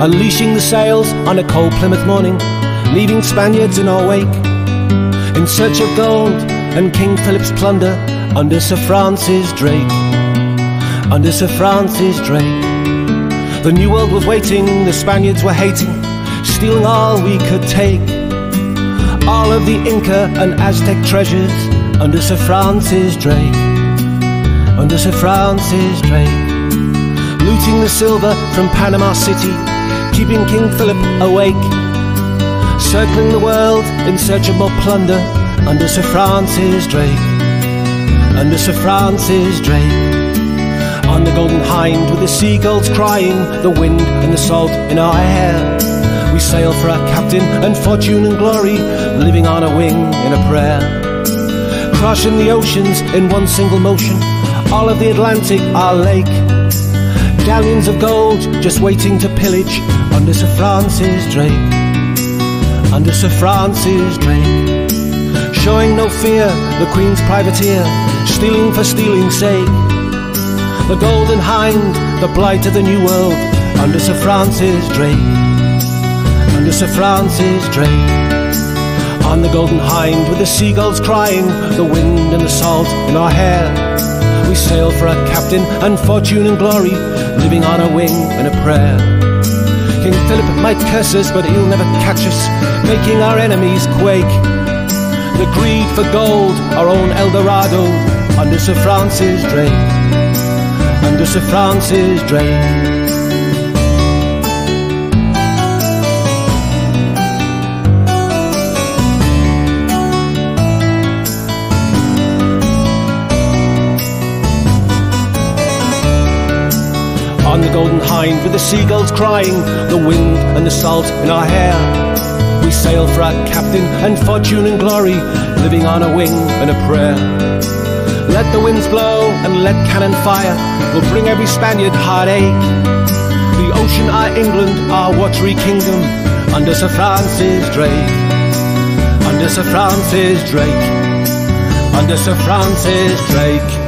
unleashing the sails on a cold Plymouth morning, leaving Spaniards in our wake, in search of gold and King Philip's plunder under Sir Francis Drake, under Sir Francis Drake. The New World was waiting, the Spaniards were hating, stealing all we could take. All of the Inca and Aztec treasures under Sir Francis Drake, under Sir Francis Drake. Looting the silver from Panama City, keeping King Philip awake. Circling the world in search of more plunder under Sir Francis Drake, under Sir Francis Drake. On the Golden Hind with the seagulls crying, the wind and the salt in our hair. We sail for our captain and fortune and glory, living on a wing in a prayer. Crushing the oceans in one single motion, all of the Atlantic, our lake. Galleons of gold just waiting to pillage under Sir Francis Drake, under Sir Francis Drake. Showing no fear, the Queen's privateer, stealing for stealing's sake. The Golden Hind, the blight of the New World, under Sir Francis Drake, under Sir Francis Drake. On the Golden Hind, with the seagulls crying, the wind and the salt in our hair. We sail for a captain and fortune and glory, living on a wing and a prayer. King Philip might curse us, but he'll never catch us, making our enemies quake. The greed for gold, our own El Dorado, under Sir Francis Drake, under Sir Francis Drake. The Golden Hind with the seagulls crying, the wind and the salt in our hair. We sail for our captain and fortune and glory, living on a wing and a prayer. Let the winds blow and let cannon fire, will bring every Spaniard heartache. The ocean our England, our watery kingdom, under Sir Francis Drake. Under Sir Francis Drake. Under Sir Francis Drake.